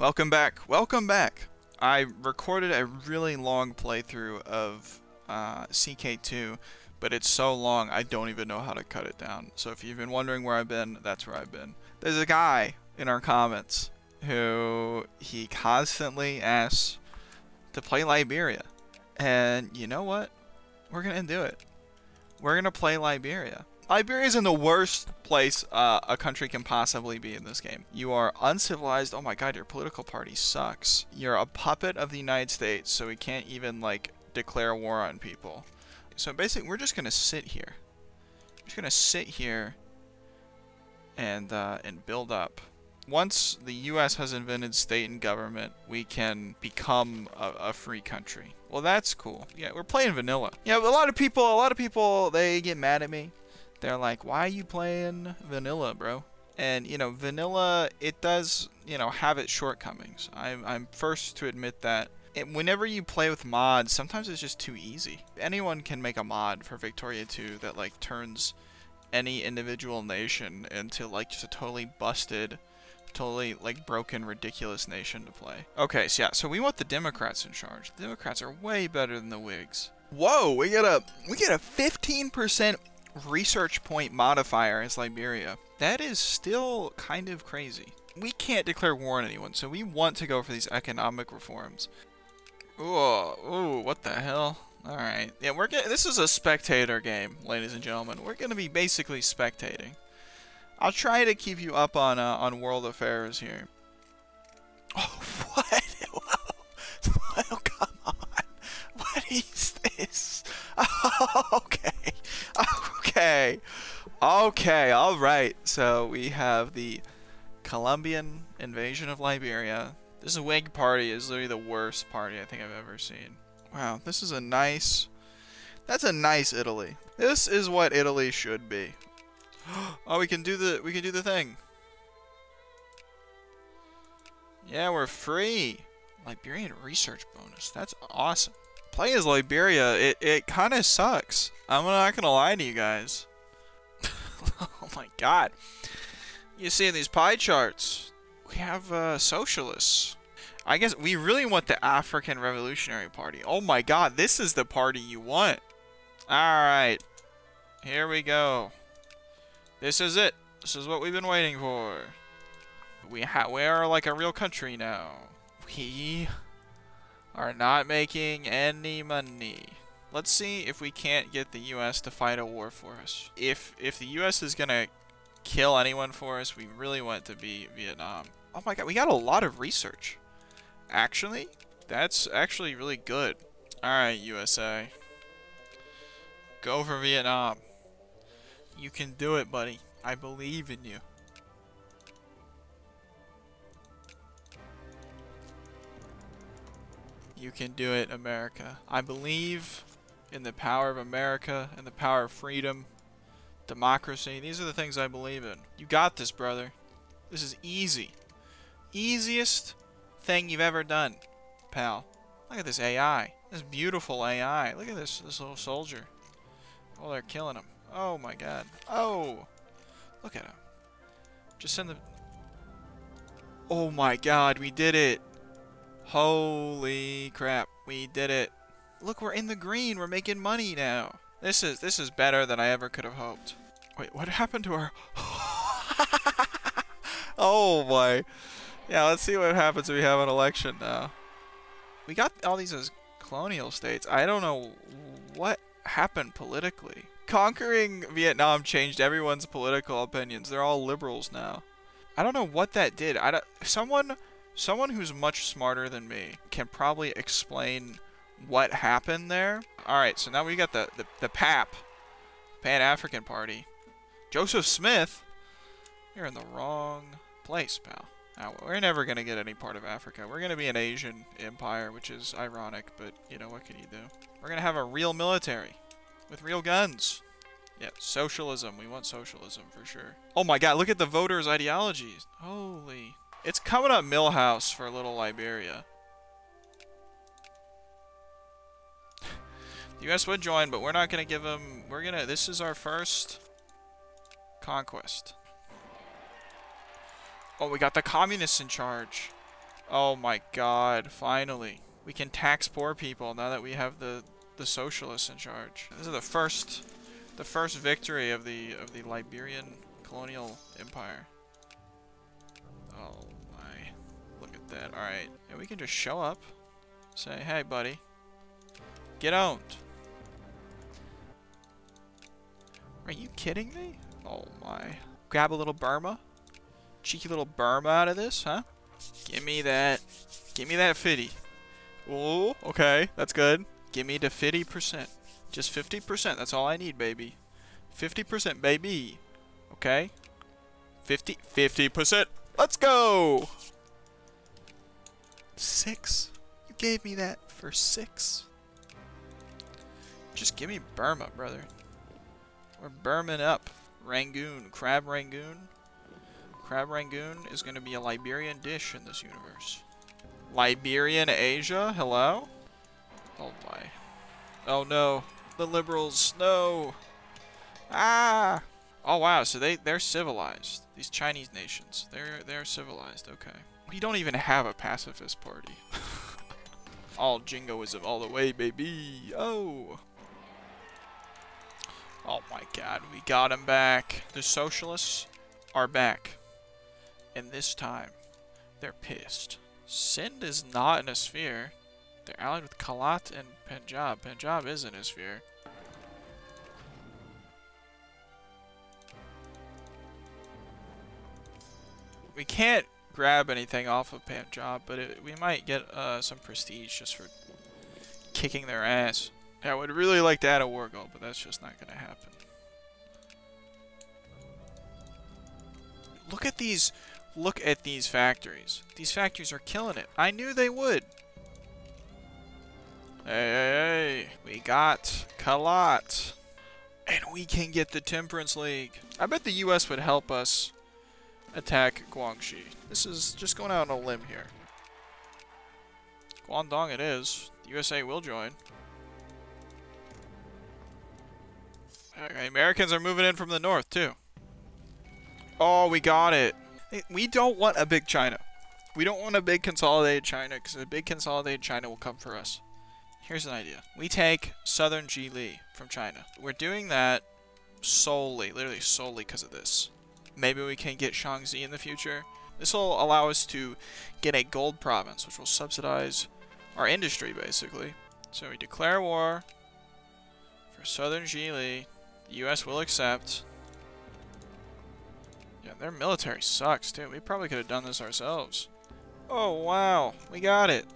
Welcome back. Welcome back. I recorded a really long playthrough of uh, CK2, but it's so long I don't even know how to cut it down. So if you've been wondering where I've been, that's where I've been. There's a guy in our comments who he constantly asks to play Liberia. And you know what? We're going to do it. We're going to play Liberia. Liberia is in the worst place uh, a country can possibly be in this game. You are uncivilized. Oh my god, your political party sucks. You're a puppet of the United States, so we can't even, like, declare war on people. So basically, we're just gonna sit here. We're just gonna sit here and, uh, and build up. Once the U.S. has invented state and government, we can become a, a free country. Well, that's cool. Yeah, we're playing vanilla. Yeah, a lot of people, a lot of people, they get mad at me they're like, why are you playing vanilla, bro? And, you know, vanilla, it does, you know, have its shortcomings. I'm, I'm first to admit that. Whenever you play with mods, sometimes it's just too easy. Anyone can make a mod for Victoria 2 that, like, turns any individual nation into, like, just a totally busted, totally, like, broken, ridiculous nation to play. Okay, so yeah, so we want the Democrats in charge. The Democrats are way better than the Whigs. Whoa, we get a we get a 15% research point modifier as Liberia. That is still kind of crazy. We can't declare war on anyone, so we want to go for these economic reforms. Ooh, ooh, what the hell? Alright, yeah, we're getting, this is a spectator game, ladies and gentlemen. We're going to be basically spectating. I'll try to keep you up on, uh, on world affairs here. Oh, what? oh, come on. What is this? Oh. Okay, alright. So we have the Colombian invasion of Liberia. This Whig party is literally the worst party I think I've ever seen. Wow, this is a nice... That's a nice Italy. This is what Italy should be. Oh, we can do the we can do the thing. Yeah, we're free. Liberian research bonus. That's awesome. Play as Liberia, it, it kind of sucks. I'm not going to lie to you guys. oh my god. You see in these pie charts, we have uh, socialists. I guess we really want the African Revolutionary Party. Oh my god, this is the party you want. Alright. Here we go. This is it. This is what we've been waiting for. We, ha we are like a real country now. We are not making any money. Let's see if we can't get the U.S. to fight a war for us. If if the U.S. is gonna kill anyone for us, we really want to be Vietnam. Oh my god, we got a lot of research. Actually, that's actually really good. Alright, USA. Go for Vietnam. You can do it, buddy. I believe in you. You can do it, America. I believe in the power of America and the power of freedom, democracy. These are the things I believe in. You got this, brother. This is easy. Easiest thing you've ever done, pal. Look at this AI. This beautiful AI. Look at this this little soldier. Oh, they're killing him. Oh my god. Oh! Look at him. Just send the... Oh my god, we did it! Holy crap, we did it. Look, we're in the green. We're making money now. This is this is better than I ever could have hoped. Wait, what happened to our... oh boy. Yeah, let's see what happens if we have an election now. We got all these as colonial states. I don't know what happened politically. Conquering Vietnam changed everyone's political opinions. They're all liberals now. I don't know what that did. I don't, someone Someone who's much smarter than me can probably explain what happened there. Alright, so now we got the, the, the PAP, Pan-African Party. Joseph Smith? You're in the wrong place, pal. Now, we're never going to get any part of Africa. We're going to be an Asian empire, which is ironic, but, you know, what can you do? We're going to have a real military with real guns. Yeah, socialism. We want socialism for sure. Oh my god, look at the voters' ideologies. Holy... It's coming up Milhouse for Little Liberia. The U.S. would join, but we're not going to give them... We're going to... This is our first conquest. Oh, we got the communists in charge. Oh my god, finally. We can tax poor people now that we have the the socialists in charge. This is the first the first victory of the of the Liberian colonial empire. Oh my. Look at that. Alright. And we can just show up. Say, hey buddy. Get owned. Are you kidding me? Oh my. Grab a little Burma. Cheeky little Burma out of this, huh? Give me that. Give me that 50. Oh, okay. That's good. Give me the 50%. Just 50%. That's all I need, baby. 50%, baby. Okay? 50, 50%. Let's go! Six? You gave me that for six? Just give me Burma, brother. We're Burman up. Rangoon. Crab Rangoon. Crab Rangoon is going to be a Liberian dish in this universe. Liberian Asia? Hello? Oh my. Oh no. The liberals. No. Ah! Oh wow, so they, they're civilized. These Chinese nations. They're they're civilized, okay. We don't even have a pacifist party. all jingoism all the way, baby. Oh. Oh my god, we got him back. The socialists are back. And this time, they're pissed. Sind is not in a sphere. They're allied with Kalat and Punjab. Punjab is in a sphere. We can't grab anything off of Punjab, but it, we might get uh, some prestige just for kicking their ass. I would really like to add a war goal, but that's just not going to happen. Look at these Look at these factories. These factories are killing it. I knew they would. Hey, hey, hey. We got Kalat. And we can get the Temperance League. I bet the U.S. would help us attack Guangxi. This is just going out on a limb here. Guangdong it is. The USA will join. Okay, Americans are moving in from the north, too. Oh, we got it. We don't want a big China. We don't want a big consolidated China because a big consolidated China will come for us. Here's an idea. We take southern Zhili from China. We're doing that solely, literally solely because of this. Maybe we can get Shaanxi in the future. This will allow us to get a gold province, which will subsidize our industry, basically. So we declare war for southern Zhili. The U.S. will accept. Yeah, their military sucks, too. We probably could have done this ourselves. Oh, wow. We got it.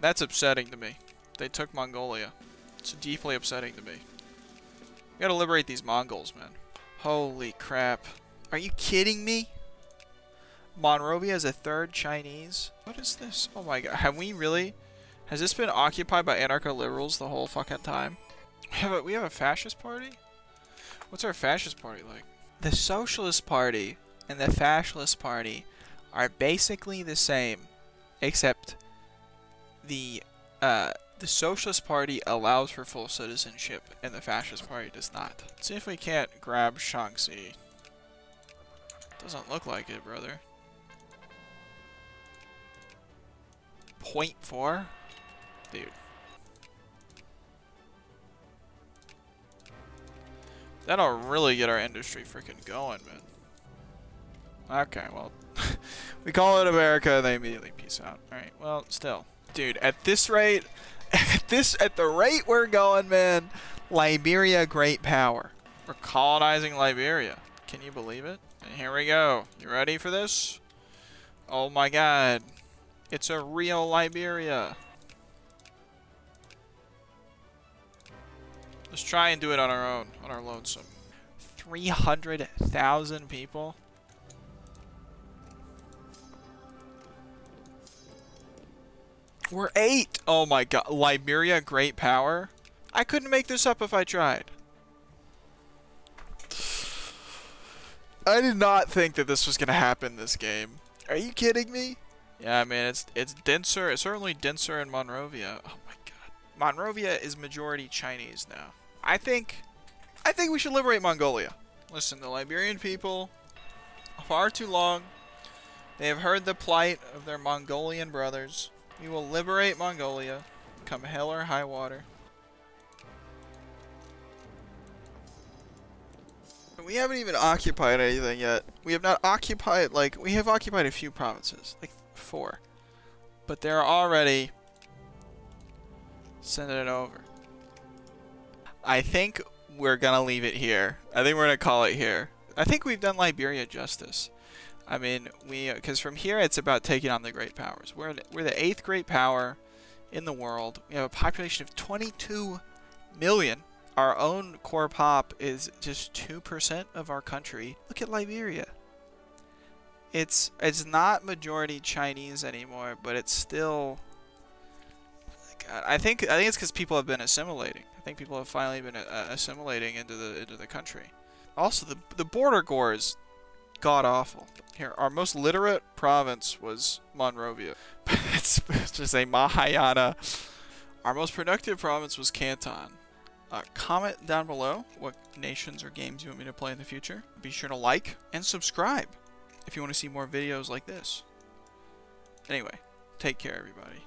That's upsetting to me. They took Mongolia. It's deeply upsetting to me. We gotta liberate these Mongols, man. Holy crap. Are you kidding me? Monrovia is a third Chinese? What is this? Oh my god. Have we really... Has this been occupied by anarcho-liberals the whole fucking time? We have, a, we have a fascist party? What's our fascist party like? The Socialist Party and the Fascist Party are basically the same, except the uh, the Socialist Party allows for full citizenship and the Fascist Party does not. Let's see if we can't grab Shaanxi. Doesn't look like it, brother. Point four? Dude. That'll really get our industry freaking going, man. Okay, well, we call it America, and they immediately peace out. Alright, well, still. Dude, at this rate, at this, at the rate we're going, man, Liberia, great power. We're colonizing Liberia. Can you believe it? And here we go. You ready for this? Oh my god. It's a real Liberia. Let's try and do it on our own, on our lonesome. 300,000 people? We're eight! Oh my god. Liberia, great power? I couldn't make this up if I tried. I did not think that this was going to happen this game. Are you kidding me? Yeah, I mean, it's it's denser. It's certainly denser in Monrovia. Oh my god. Monrovia is majority Chinese now. I think, I think we should liberate Mongolia. Listen, the Liberian people, far too long, They have heard the plight of their Mongolian brothers. We will liberate Mongolia, come hell or high water. We haven't even occupied anything yet. We have not occupied, like, we have occupied a few provinces, like four. But they're already sending it over. I think we're gonna leave it here. I think we're gonna call it here. I think we've done Liberia justice. I mean, we uh, because from here it's about taking on the great powers. We're we're the eighth great power in the world. We have a population of 22 million. Our own core pop is just two percent of our country. Look at Liberia. It's it's not majority Chinese anymore, but it's still. Oh I think I think it's because people have been assimilating. I think people have finally been uh, assimilating into the into the country. Also, the the border gore is god awful. Here, our most literate province was Monrovia. it's just a Mahayana. Our most productive province was Canton. Uh, comment down below what nations or games you want me to play in the future. Be sure to like and subscribe if you want to see more videos like this. Anyway, take care, everybody.